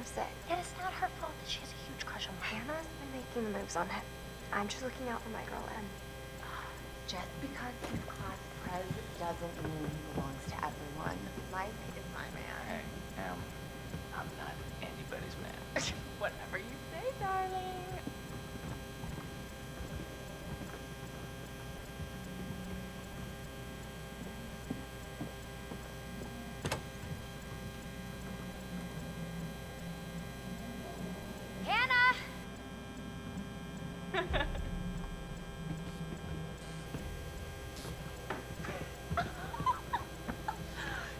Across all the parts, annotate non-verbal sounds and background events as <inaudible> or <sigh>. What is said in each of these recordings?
deserves it. And it's not her fault that she has a huge crush on Hannah. I'm making the moves on it. I'm just looking out for my girl, and <sighs> Just because he's class pres doesn't mean he belongs to everyone. Mike is my man. Hey, um, I'm not anybody's man. <laughs> Whatever you say, darling. Hannah!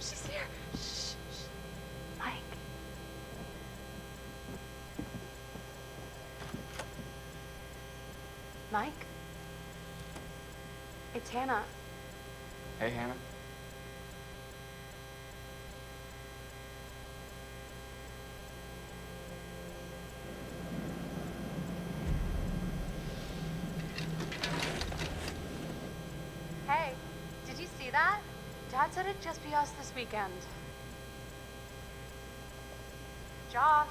She's here. Shh, shh. Mike. Mike? It's Hannah. Hey, Hannah. Hey, did you see that? Dad said it'd just be us this weekend. Josh.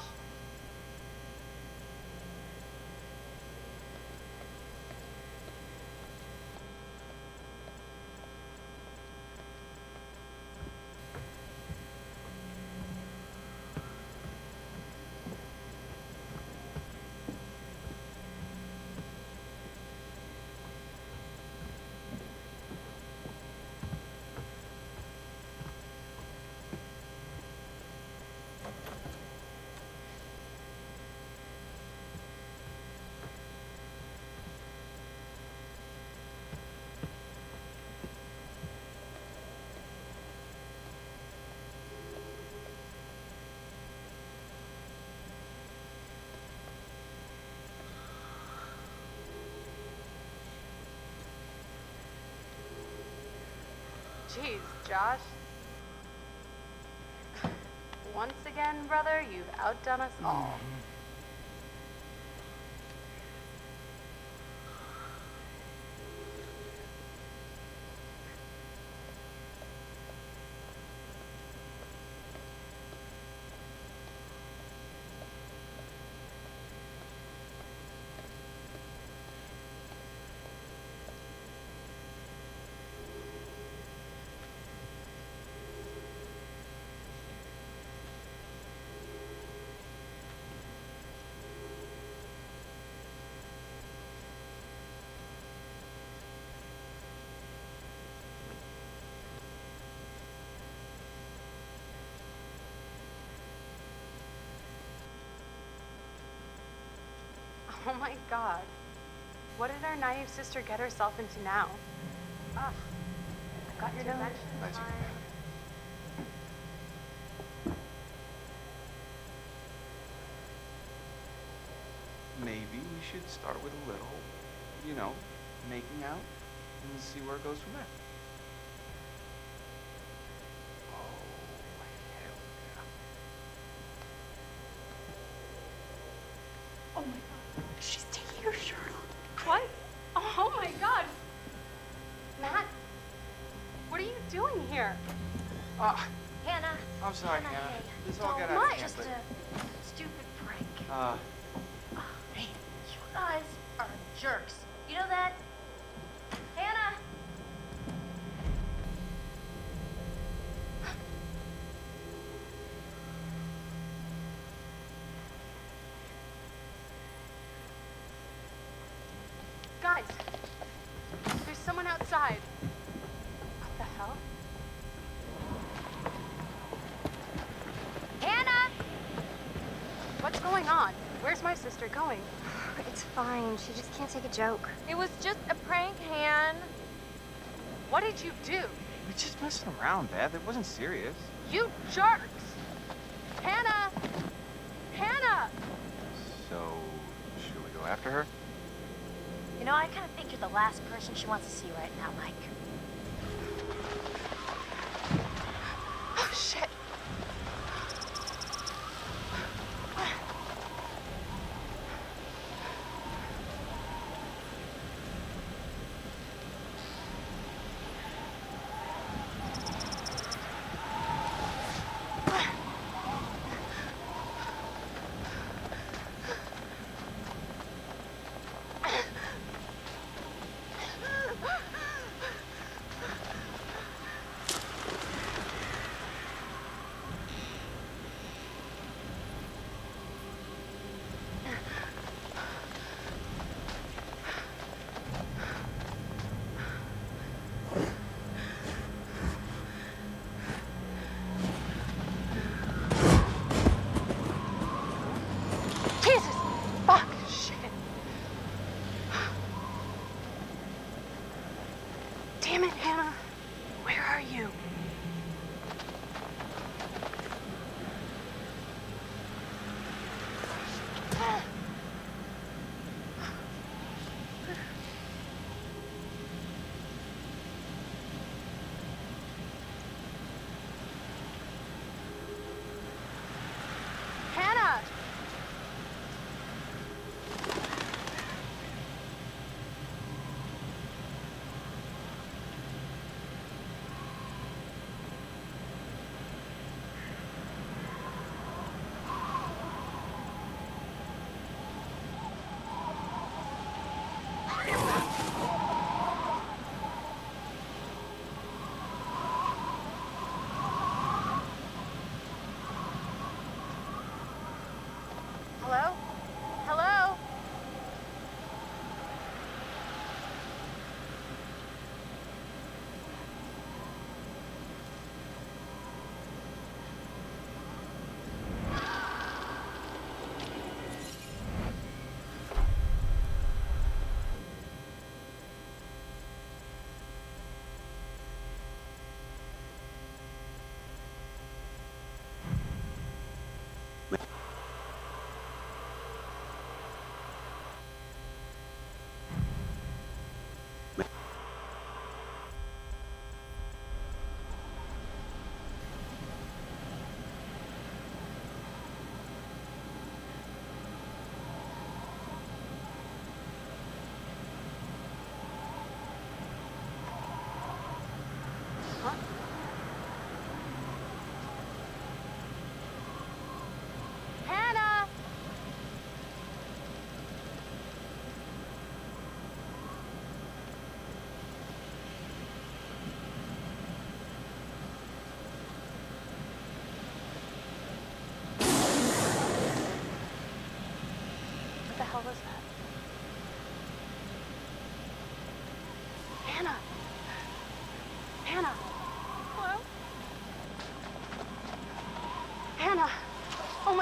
Jeez, Josh. Once again, brother, you've outdone us all. Mm-hmm. Oh my god. What did our naive sister get herself into now? Ugh. I got your note. Nice of you, Hannah. Maybe we should start with a little, you know, making out and see where it goes from there. This all don't out of hand, Just a stupid prank. Uh, Hey, you guys are jerks. You know that? Hannah! Guys, there's someone outside. What the hell? Hannah! What's going on? Where's my going? <sighs> It's fine. She just can't take a joke. It was just a prank, Han. What did you do? we just messing around, Beth. It wasn't serious. You jerks! Hannah! Hannah! So, should we go after her? You know, I kind of think you're the last person she wants to see right now, Mike.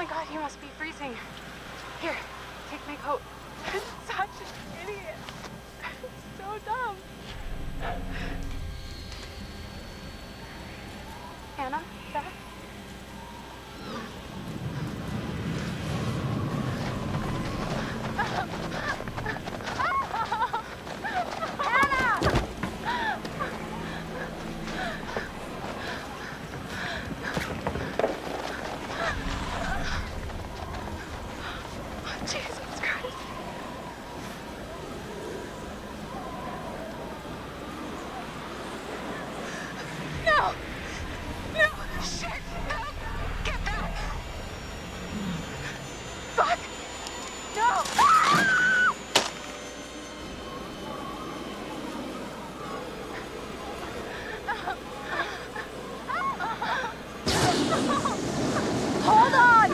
My god, you must be freezing. Here, take my coat. I'm such an idiot. It's so dumb. Hannah, Beth? Jesus Christ. No! No! Shit! No! Get back! Fuck! No! Ah! Hold on!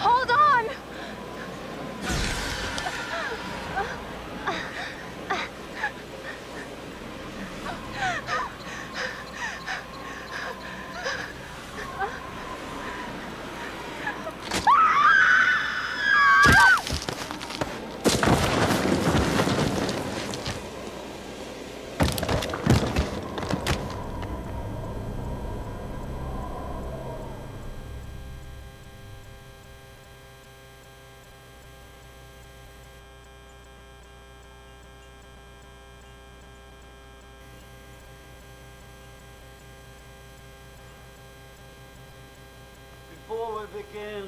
Hold on! Before we begin,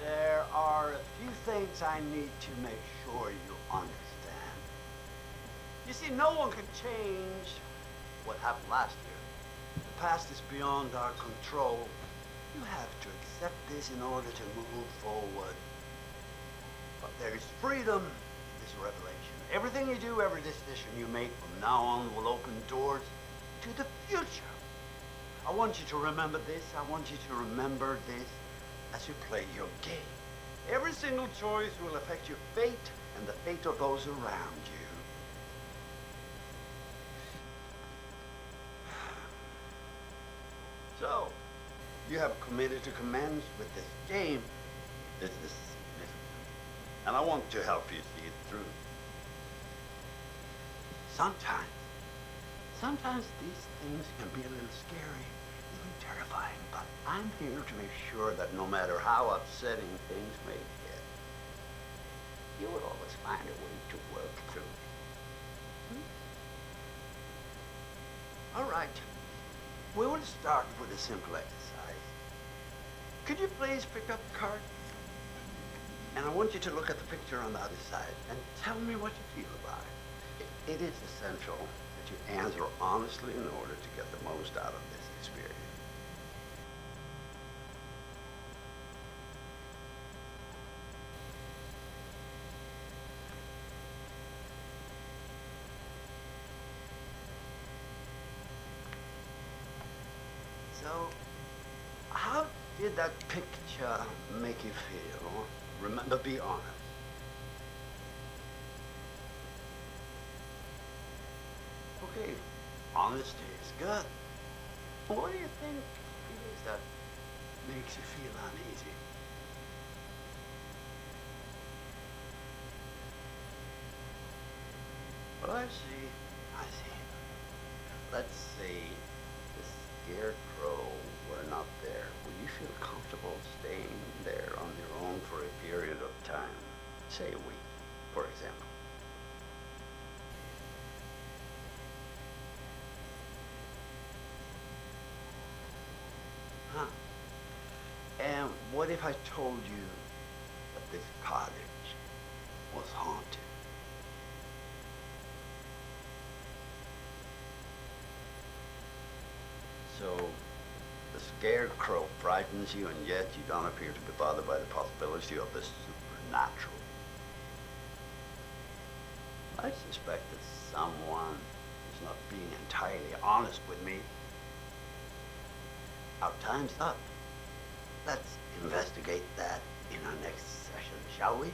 there are a few things I need to make sure you understand. You see, no one can change what happened last year. The past is beyond our control. You have to accept this in order to move forward. But there is freedom in this revelation. Everything you do, every decision you make from now on will open doors to the future. I want you to remember this. I want you to remember this as you play your game. Every single choice will affect your fate and the fate of those around you. <sighs> So, you have committed to commence with this game. This is significant. And I want to help you see it through. Sometimes Sometimes these things can be a little scary, terrifying, but I'm here to make sure that no matter how upsetting things may get, you will always find a way to work through it. Hmm? All right. We will start with a simple exercise. Could you please pick up the card? And I want you to look at the picture on the other side and tell me what you feel about it. It, it is essential that you answer honestly in order to get the most out of this experience. So, how did that picture make you feel? Remember, be honest. Okay, honesty is good. What do you think it is that makes you feel uneasy? Well, I see. I see. Let's say the scarecrow were not there. Would you feel comfortable staying there on your own for a period of time? Say a week, for example. Huh. And what if I told you that this cottage was haunted? So, scarecrow frightens you, and yet you don't appear to be bothered by the possibility of the supernatural. I suspect that someone is not being entirely honest with me. Our time's up. Let's investigate that in our next session, shall we?